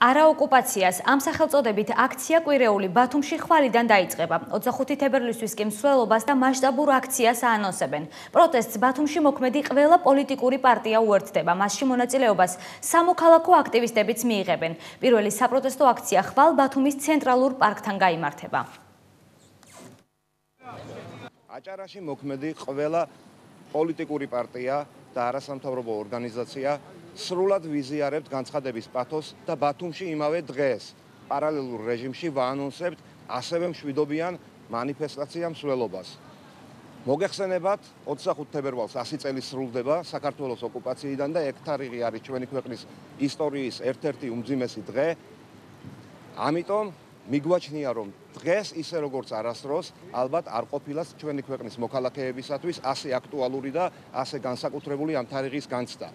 არაოკუპაციას ამ სახელწოდებით აქცია კვირეული ბათუმში ხვალიდან დაიწყება. 25 თებერვლისთვის კი მსვლელობას და მასშტაბურ აქციას აანონსებენ. პროტესტს ბათუმში მოქმედი ყველა პოლიტიკური პარტია უერთდება. მასში მონაწილეობას სამოქალაქო აქტივისტებიც მიიღებენ. პირველი საპროტესტო აქცია ხვალ ბათუმის ცენტრალურ პარკთან გამართება. აჭარაში მოქმედი ყველა პოლიტიკური პარტია და არასამთავრობო ორგანიზაცია სრულად ვიზიარებთ განცხადების პათოს და ბათუმში იმავე დღეს პარალელურ რეჟიმში ვაანონსებთ ასევე მშვიდობიან манифестация მსვლელობას. მოგეხსენებათ 25 თებერვალს 100 წელი სრულდება საქართველოს ოკუპაციიდან და ეგ თარიღი არის ჩვენი ქვეყნის ისტორიის ერთ-ერთი უმძიმესი დღე. ამიტომ მიგვაჩნია რომ დღეს ისე როგორც არასდროს ალბათ არ ყოფილა ჩვენი ქვეყნის მოქალაქეებისათვის ასე აქტუალური და ასე განსაკუთრებული ამ თარიღის განცდა.